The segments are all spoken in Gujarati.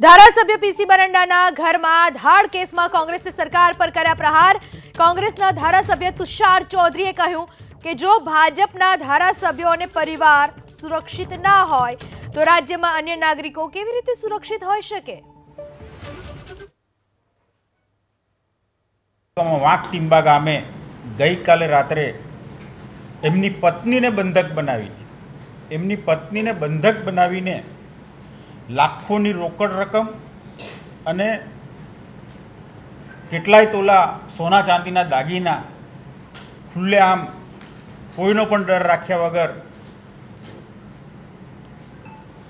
ધારાસભ્ય પીસી બરંડાના ઘરમાં ધાડ કેસમાં કોંગ્રેસે સરકાર પર કર્યા પ્રહાર. કોંગ્રેસના ધારાસભ્ય તુષાર ચૌધરીએ કહ્યું કે જો ભાજપના ધારાસભ્યો અને પરિવાર સુરક્ષિત ના હોય, તો રાજ્યમાં અન્ય નાગરિકો કેવી રીતે સુરક્ષિત હોઈ શકે? વાંક ટીંબા ગામે ગઈકાલે રાત્રે એમની પત્નીને બંધક બનાવી. એમની પત્નીને બંધક બનાવીને લાખોની રોકડ રકમ અને કેટલાય તોલા સોના ચાંદીના દાગીના ખુલ્લેઆમ કોઈનો પણ ડર રાખ્યા વગર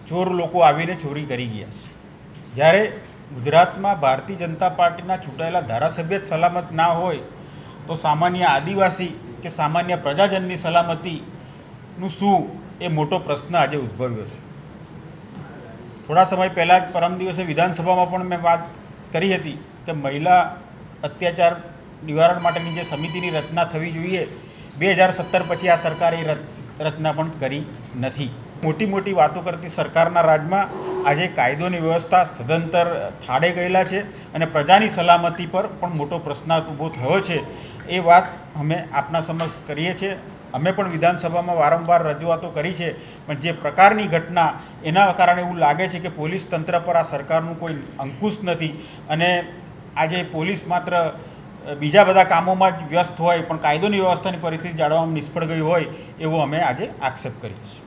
ચોર લોકો આવીને ચોરી કરી ગયા છે. જ્યારે ગુજરાતમાં ભારતીય જનતા પાર્ટીના ચૂંટાયેલા ધારાસભ્ય જ સલામત ના હોય, તો સામાન્ય આદિવાસી કે સામાન્ય પ્રજાજનની સલામતીનું શું એ મોટો પ્રશ્ન આજે ઉદ્ભવ્યો છે. થોડા સમય પહેલાં જ પરમ દિવસે વિધાનસભામાં પણ મેં વાત કરી હતી કે મહિલા અત્યાચાર નિવારણ માટેની જે સમિતિની રચના થવી જોઈએ, બે હજાર સત્તર પછી આ સરકારે રચના પણ કરી નથી. મોટી મોટી વાતો કરતી સરકારના રાજમાં આજે કાયદોની વ્યવસ્થા સદંતર થાળે ગયેલા છે અને પ્રજાની સલામતી પર પણ મોટો પ્રશ્ન ઊભો થયો છે. એ વાત અમે આપના સમક્ષ કરીએ છીએ. અમે પણ વિધાનસભામાં વારંવાર રજૂઆતો કરી છે, પણ જે પ્રકારની ઘટના એના કારણે એવું લાગે છે કે પોલીસ તંત્ર પર આ સરકારનું કોઈ અંકુશ નથી અને આજે પોલીસ માત્ર બીજા બધા કામોમાં જ વ્યસ્ત હોય, પણ કાયદોની વ્યવસ્થાની પરિસ્થિતિ જાળવવામાં નિષ્ફળ ગઈ હોય, એવો અમે આજે આક્ષેપ કરીએ છીએ.